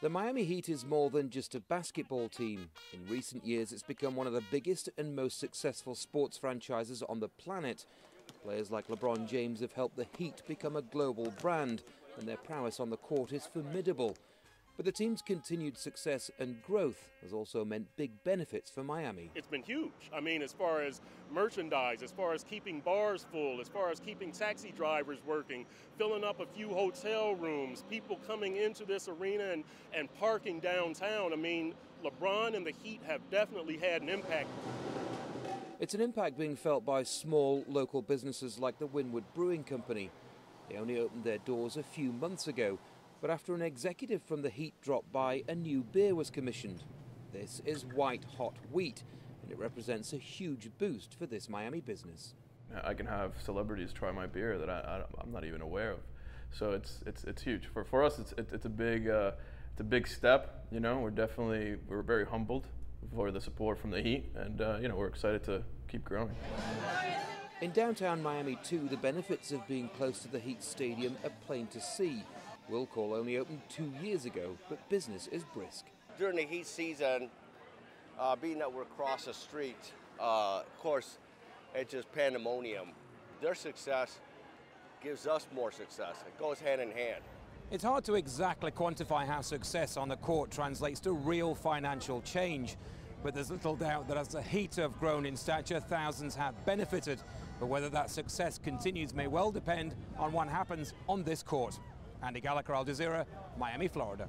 The Miami Heat is more than just a basketball team. In recent years, it's become one of the biggest and most successful sports franchises on the planet. Players like LeBron James have helped the Heat become a global brand, and their prowess on the court is formidable. But the team's continued success and growth has also meant big benefits for Miami. It's been huge. I mean, as far as merchandise, as far as keeping bars full, as far as keeping taxi drivers working, filling up a few hotel rooms, people coming into this arena and, and parking downtown. I mean, LeBron and the Heat have definitely had an impact. It's an impact being felt by small local businesses like the Wynwood Brewing Company. They only opened their doors a few months ago but after an executive from the Heat dropped by, a new beer was commissioned. This is White Hot Wheat, and it represents a huge boost for this Miami business. I can have celebrities try my beer that I, am not even aware of, so it's it's it's huge for for us. It's it's a big uh, it's a big step. You know, we're definitely we're very humbled for the support from the Heat, and uh, you know we're excited to keep growing. In downtown Miami, too, the benefits of being close to the Heat Stadium are plain to see. Will Call only opened two years ago, but business is brisk. During the heat season, uh, being that we're across the street, uh, of course, it's just pandemonium. Their success gives us more success. It goes hand in hand. It's hard to exactly quantify how success on the court translates to real financial change. But there's little doubt that as the Heat have grown in stature, thousands have benefited. But whether that success continues may well depend on what happens on this court. Andy Gallagher, Al Jazeera, Miami, Florida.